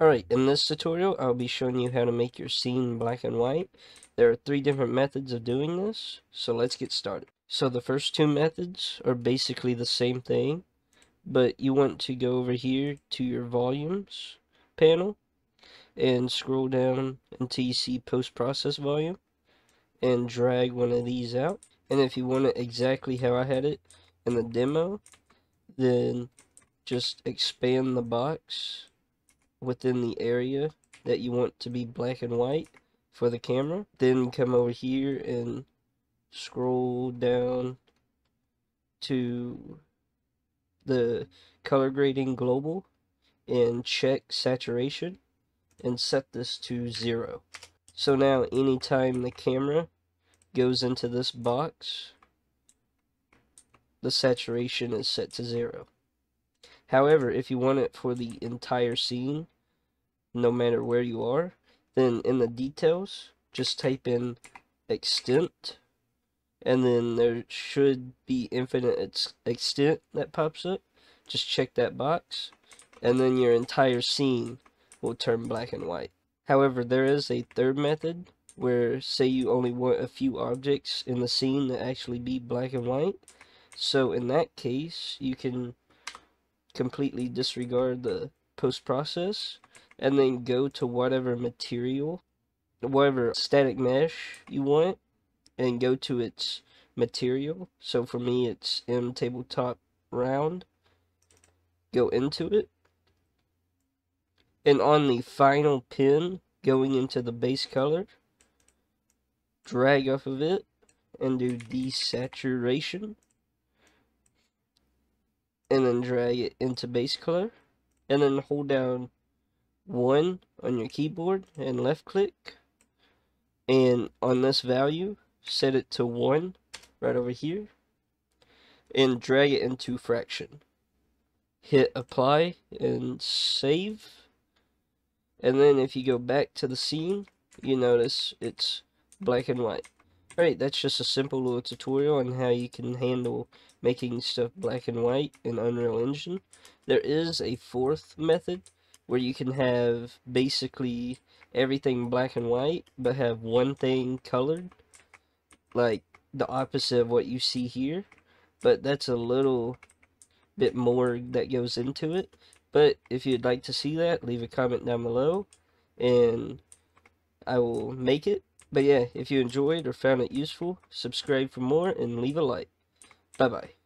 Alright, in this tutorial I'll be showing you how to make your scene black and white. There are three different methods of doing this, so let's get started. So the first two methods are basically the same thing, but you want to go over here to your volumes panel and scroll down until you see post-process volume and drag one of these out. And if you want it exactly how I had it in the demo, then just expand the box within the area that you want to be black and white for the camera. Then come over here and scroll down to the color grading global and check saturation and set this to zero. So now anytime the camera goes into this box, the saturation is set to zero. However, if you want it for the entire scene, no matter where you are, then in the details, just type in extent, and then there should be infinite extent that pops up. Just check that box, and then your entire scene will turn black and white. However, there is a third method where say you only want a few objects in the scene to actually be black and white. So in that case, you can completely disregard the post-process and then go to whatever material, whatever static mesh you want and go to its material. So for me, it's M tabletop round. Go into it and on the final pin going into the base color, drag off of it and do desaturation and then drag it into base color and then hold down 1 on your keyboard and left click and on this value set it to 1 right over here and drag it into fraction hit apply and save and then if you go back to the scene, you notice it's black and white. Alright, that's just a simple little tutorial on how you can handle making stuff black and white in Unreal Engine. There is a fourth method where you can have basically everything black and white, but have one thing colored, like the opposite of what you see here. But that's a little bit more that goes into it. But if you'd like to see that, leave a comment down below and I will make it. But yeah, if you enjoyed or found it useful, subscribe for more and leave a like. Bye bye.